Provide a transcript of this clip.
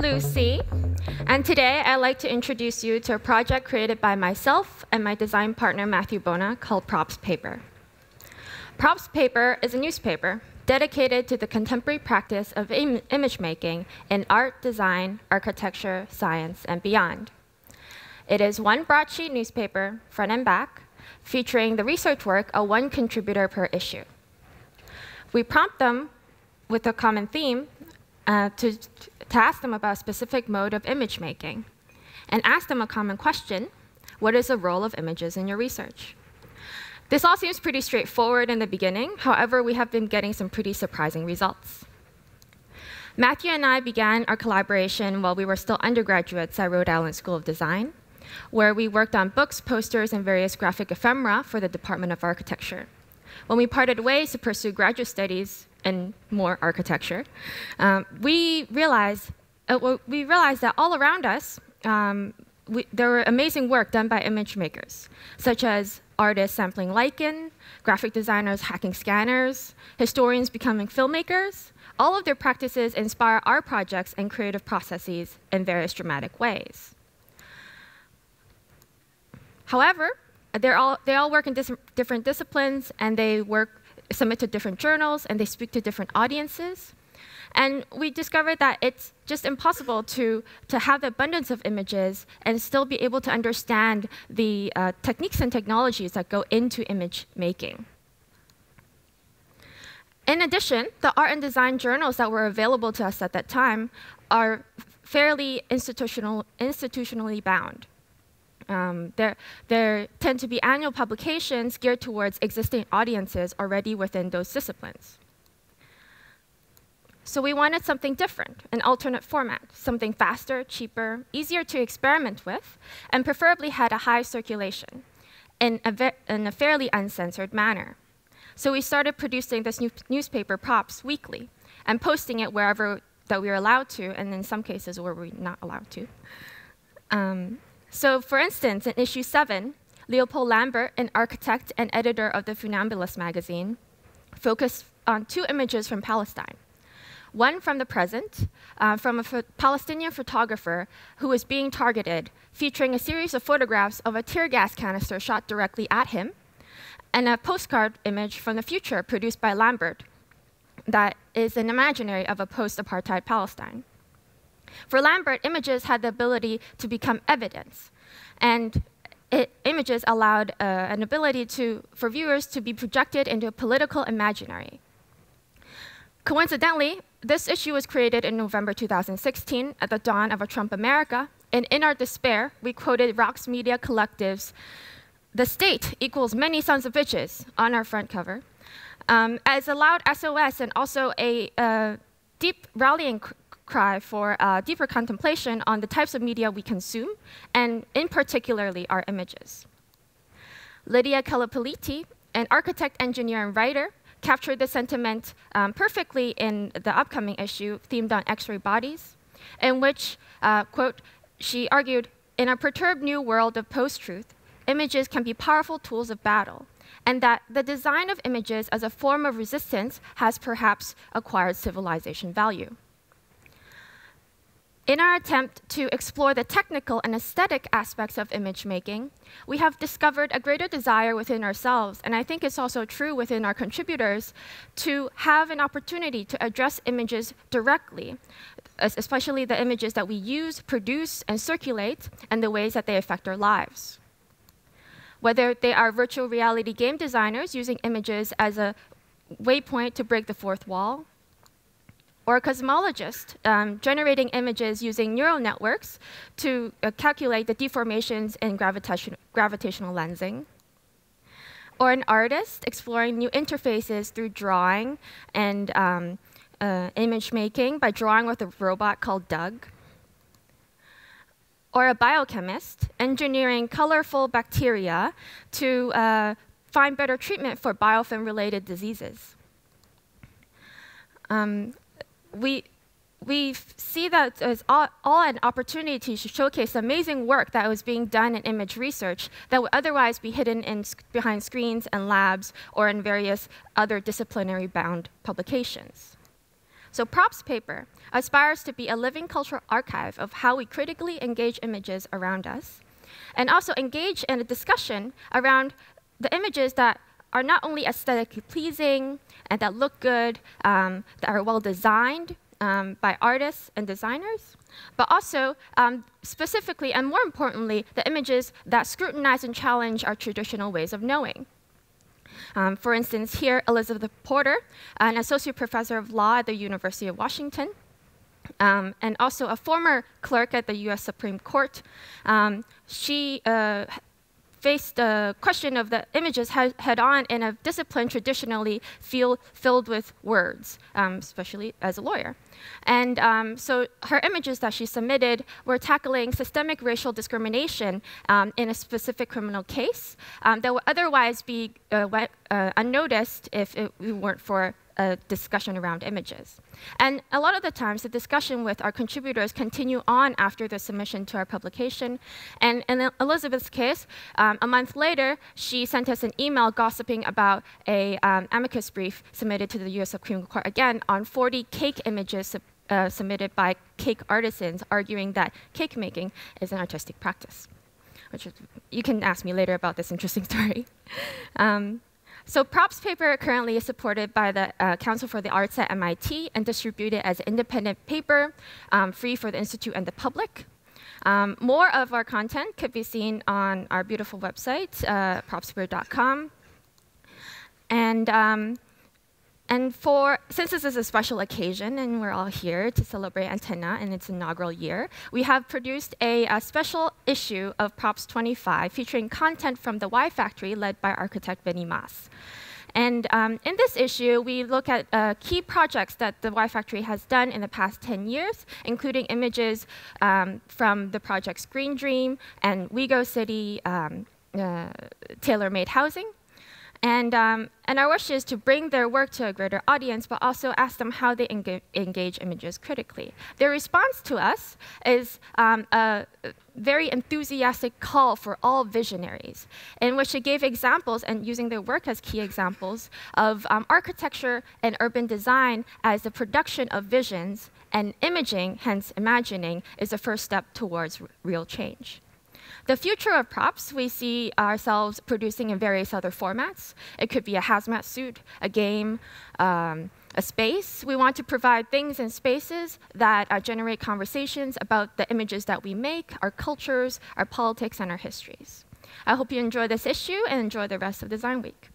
Lucy, and today I'd like to introduce you to a project created by myself and my design partner Matthew Bona called Props Paper. Props Paper is a newspaper dedicated to the contemporary practice of Im image making in art, design, architecture, science, and beyond. It is one broadsheet newspaper, front and back, featuring the research work of one contributor per issue. We prompt them with a common theme uh, to, to ask them about a specific mode of image making and ask them a common question what is the role of images in your research? This all seems pretty straightforward in the beginning. However, we have been getting some pretty surprising results. Matthew and I began our collaboration while we were still undergraduates at Rhode Island School of Design, where we worked on books, posters, and various graphic ephemera for the Department of Architecture. When we parted ways to pursue graduate studies in more architecture, um, we realized uh, we realized that all around us um, we, there were amazing work done by image makers, such as artists sampling lichen, graphic designers hacking scanners, historians becoming filmmakers. All of their practices inspire our projects and creative processes in various dramatic ways. However, all, they all work in dis different disciplines, and they work, submit to different journals, and they speak to different audiences. And we discovered that it's just impossible to, to have the abundance of images and still be able to understand the uh, techniques and technologies that go into image making. In addition, the art and design journals that were available to us at that time are fairly institutional, institutionally bound. Um, there tend to be annual publications geared towards existing audiences already within those disciplines. So we wanted something different, an alternate format, something faster, cheaper, easier to experiment with, and preferably had a high circulation in a, in a fairly uncensored manner. So we started producing this new newspaper props weekly and posting it wherever that we were allowed to, and in some cases where we were not allowed to. Um, so for instance, in issue seven, Leopold Lambert, an architect and editor of the Funambulist magazine, focused on two images from Palestine one from the present, uh, from a ph Palestinian photographer who was being targeted, featuring a series of photographs of a tear gas canister shot directly at him, and a postcard image from the future produced by Lambert that is an imaginary of a post-apartheid Palestine. For Lambert, images had the ability to become evidence, and it, images allowed uh, an ability to, for viewers to be projected into a political imaginary. Coincidentally, this issue was created in November 2016 at the dawn of a Trump America, and in our despair, we quoted Vox Media Collective's The State equals many sons of bitches on our front cover um, as a loud SOS and also a uh, deep rallying cry for uh, deeper contemplation on the types of media we consume, and in particularly our images. Lydia Kallipoliti, an architect, engineer, and writer, captured the sentiment um, perfectly in the upcoming issue themed on X-ray bodies, in which, uh, quote, she argued, in a perturbed new world of post-truth, images can be powerful tools of battle, and that the design of images as a form of resistance has perhaps acquired civilization value. In our attempt to explore the technical and aesthetic aspects of image making, we have discovered a greater desire within ourselves, and I think it's also true within our contributors, to have an opportunity to address images directly, especially the images that we use, produce, and circulate, and the ways that they affect our lives. Whether they are virtual reality game designers using images as a waypoint to break the fourth wall, or a cosmologist um, generating images using neural networks to uh, calculate the deformations in gravitation gravitational lensing. Or an artist exploring new interfaces through drawing and um, uh, image making by drawing with a robot called Doug. Or a biochemist engineering colorful bacteria to uh, find better treatment for biofilm related diseases. Um, we, we see that as all, all, an opportunity to showcase amazing work that was being done in image research that would otherwise be hidden in, behind screens and labs or in various other disciplinary bound publications. So props paper aspires to be a living cultural archive of how we critically engage images around us, and also engage in a discussion around the images that are not only aesthetically pleasing and that look good, um, that are well designed um, by artists and designers, but also um, specifically and more importantly, the images that scrutinize and challenge our traditional ways of knowing. Um, for instance, here, Elizabeth Porter, an associate professor of law at the University of Washington, um, and also a former clerk at the US Supreme Court. Um, she uh, faced the question of the images head on in a discipline traditionally feel, filled with words, um, especially as a lawyer. And um, so her images that she submitted were tackling systemic racial discrimination um, in a specific criminal case um, that would otherwise be uh, uh, unnoticed if it weren't for a discussion around images. And a lot of the times, the discussion with our contributors continue on after the submission to our publication. And in Elizabeth's case, um, a month later, she sent us an email gossiping about a um, amicus brief submitted to the U.S. Supreme Court, again, on 40 cake images uh, submitted by cake artisans, arguing that cake making is an artistic practice. Which is, you can ask me later about this interesting story. Um, so props paper currently is supported by the uh, Council for the Arts at MIT and distributed as independent paper, um, free for the Institute and the public. Um, more of our content could be seen on our beautiful website, uh, propspaper.com. And um, and for, since this is a special occasion and we're all here to celebrate Antenna in its inaugural year, we have produced a, a special issue of Props 25 featuring content from the Why Factory led by architect Winy Maas. And um, in this issue, we look at uh, key projects that the Why Factory has done in the past 10 years, including images um, from the projects Green Dream and WeGo City um, uh, tailor-made housing. And, um, and our wish is to bring their work to a greater audience, but also ask them how they enga engage images critically. Their response to us is um, a very enthusiastic call for all visionaries, in which they gave examples and using their work as key examples of um, architecture and urban design as the production of visions, and imaging, hence imagining, is the first step towards real change. The future of props, we see ourselves producing in various other formats. It could be a hazmat suit, a game, um, a space. We want to provide things and spaces that uh, generate conversations about the images that we make, our cultures, our politics, and our histories. I hope you enjoy this issue and enjoy the rest of Design Week.